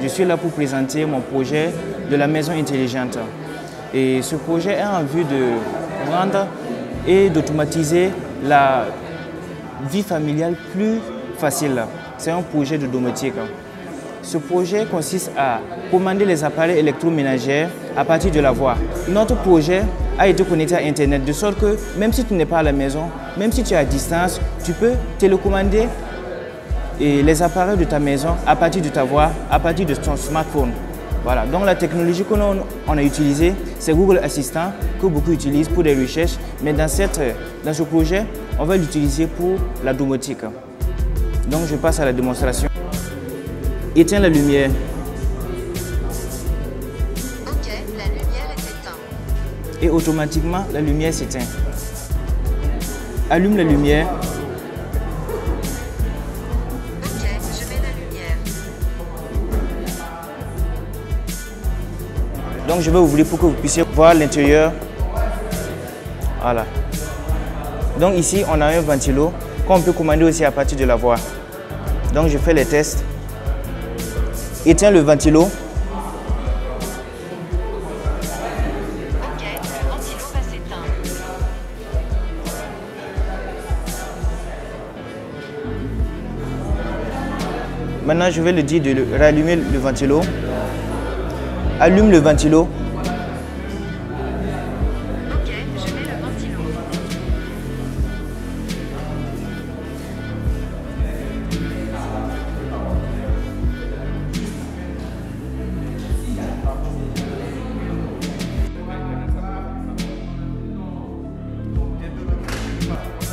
Je suis là pour présenter mon projet de la maison intelligente. Et ce projet a en vue de rendre et d'automatiser la vie familiale plus facile. C'est un projet de domotique. Ce projet consiste à commander les appareils électroménagers à partir de la voix. Notre projet a été connecté à Internet de sorte que même si tu n'es pas à la maison, même si tu es à distance, tu peux télécommander et les appareils de ta maison à partir de ta voix, à partir de ton smartphone. Voilà, donc la technologie qu'on a, utilisée, c'est Google Assistant que beaucoup utilisent pour des recherches, mais dans, cette, dans ce projet, on va l'utiliser pour la domotique. Donc je passe à la démonstration. Éteins la lumière. Ok, la lumière est éteinte. Et automatiquement, la lumière s'éteint. Allume la lumière. Ok, je mets la lumière. Donc je vais ouvrir pour que vous puissiez voir l'intérieur. Voilà. Donc ici, on a un ventilo qu'on peut commander aussi à partir de la voix. Donc je fais les tests. Éteins le ventilo. Ok, le ventilo va. Maintenant, je vais le dire de rallumer le ventilo. Allume le ventilo. Nation.